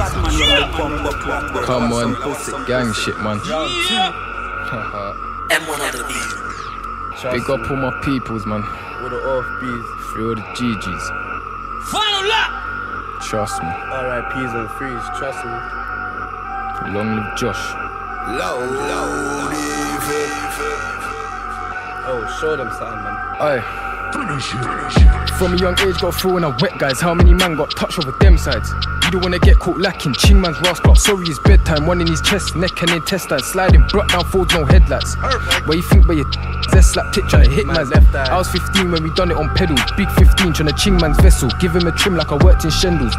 Come on, gang shit, man. M1 on. Big up all my peoples, man. With the offbeats. Free all the GGs. Final lap! Trust me. RIPs and freeze, trust me. Long live Josh. Oh, show them something, man. Aye. From a young age, got through in a wet guys. How many man got touched over them sides? You don't wanna get caught lacking. Ching man's rascal. Sorry, it's bedtime. One in his chest, neck, and intestine. Sliding, brought down folds, no headlights. Where you think, where you zest slap tit trying to hit man's left eye. I was 15 when we done it on pedals. Big 15 trying to ching man's vessel. Give him a trim like I worked in Shendels.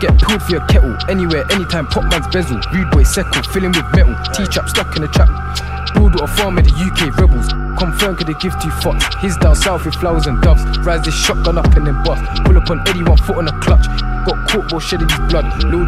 Get pulled for your kettle. Anywhere, anytime, pop man's bezel. Rude boy, seckle, filling with metal. T-trap stuck in the trap. With a farm of the UK rebels. Confirm could they give two fucks. He's down south with flowers and doves. Rise this shotgun up and then bust. Pull up on Eddie, one foot on the clutch. Got caught, bro, shedding his blood. Lil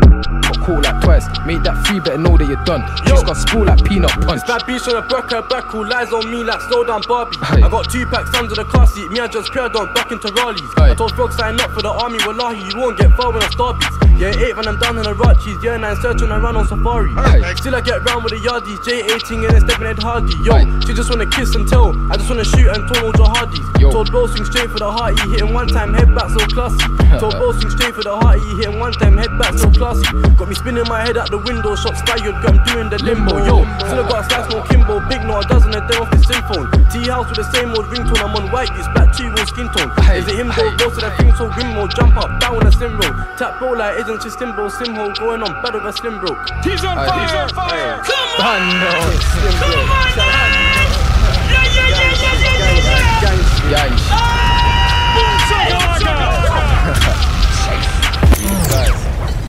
caught like twice. Made that free, better know that you're done. Just got spool like peanut punch. Bad beast on a broke her back who lies on me like slow down Barbie. Aye. I got two packs under the car seat, me I just paired on back into Raleighs. Aye. I told Frog sign up for the army, wallahi, you won't get far when I start beats. Yeah, eight when I'm down in the Ratchis, yeah, nine search when I run on safari. Aye. Still I get round with the yardies, J18 and then stepping head hardy. Yo, Aye. she just wanna kiss and tell, I just wanna shoot and tone all jihadis. Yo. Told Bro swing straight for the heart, hearty, hitting one time, head back so classy. Told Bro swing straight for the heart, hearty, hitting one time, head back so classy. Got me spinning my head out the window, shots fired, I'm doing the limbo. Yo, still I got a slice no Kimbo, big no a dozen a day off the same phone. T house with the same old ringtone, I'm on white, it's black two skin tone. Is it him though? Both of that thing so grim mode, jump up, down on a sim roll. Tap roll like agent to sim bro, sim hole, going on bad with a slim bro. He's on Aye. fire! He's on fire! Come on! I know. Come on